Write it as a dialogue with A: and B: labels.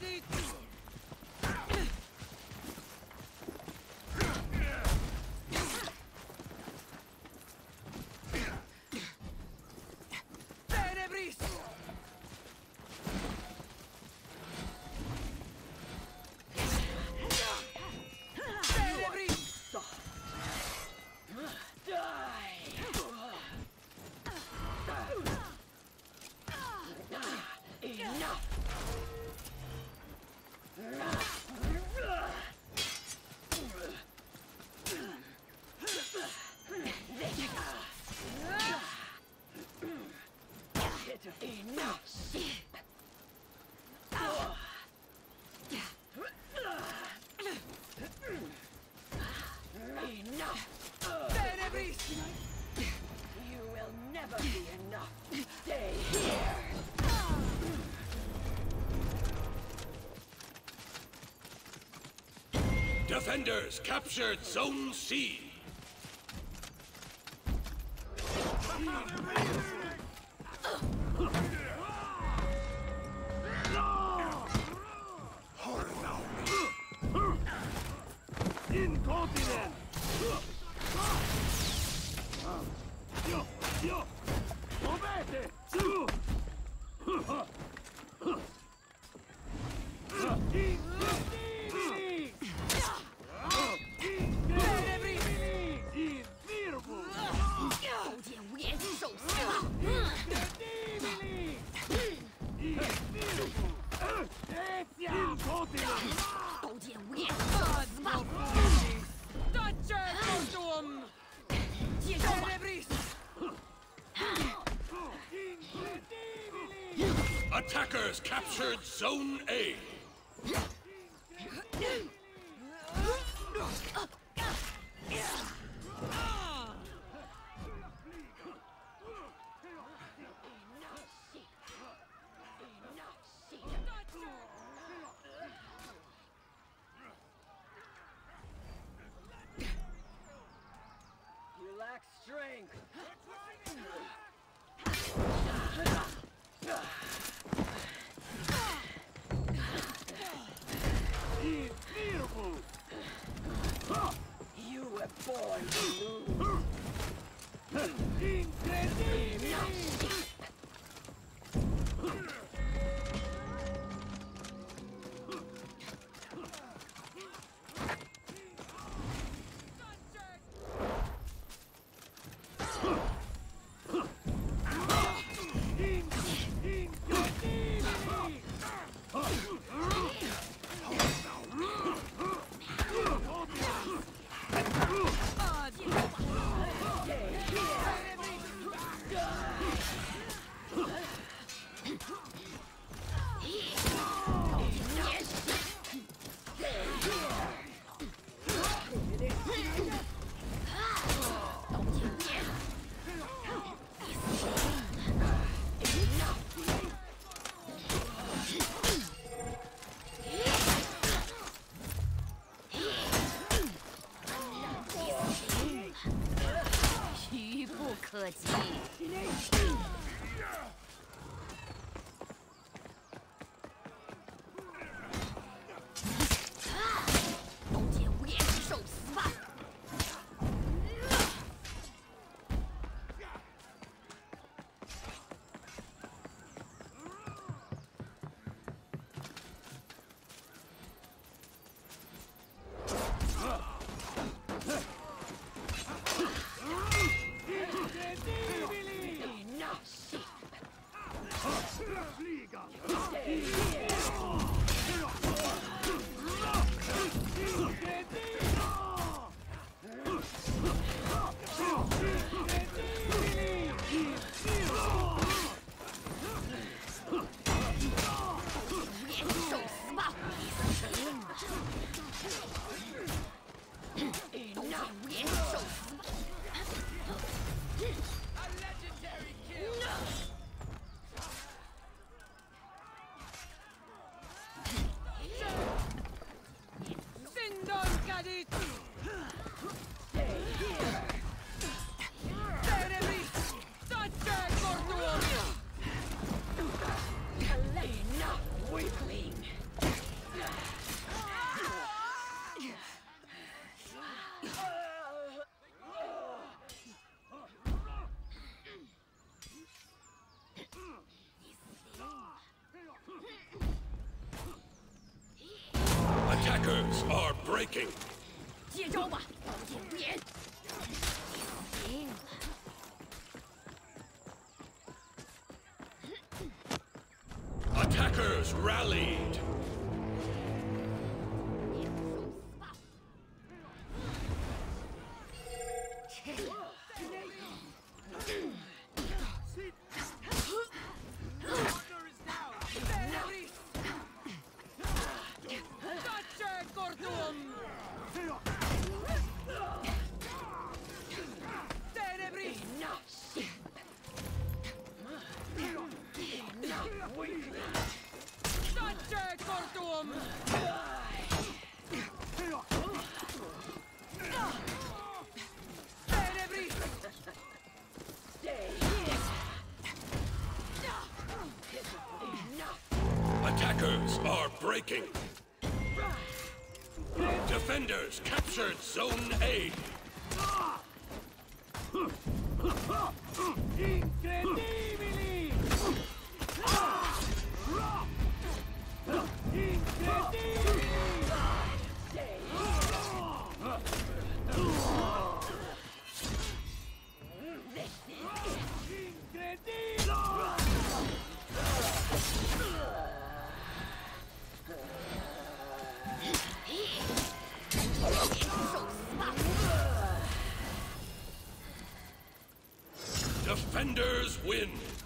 A: ready? to
B: You will never be enough. Stay here.
C: Defenders captured Zone C. て。captured Zone A.
B: Are breaking. Attackers rallied.
C: Stay.
B: Attackers are breaking. Defenders captured Zone A.
D: Incredibili! Defenders win!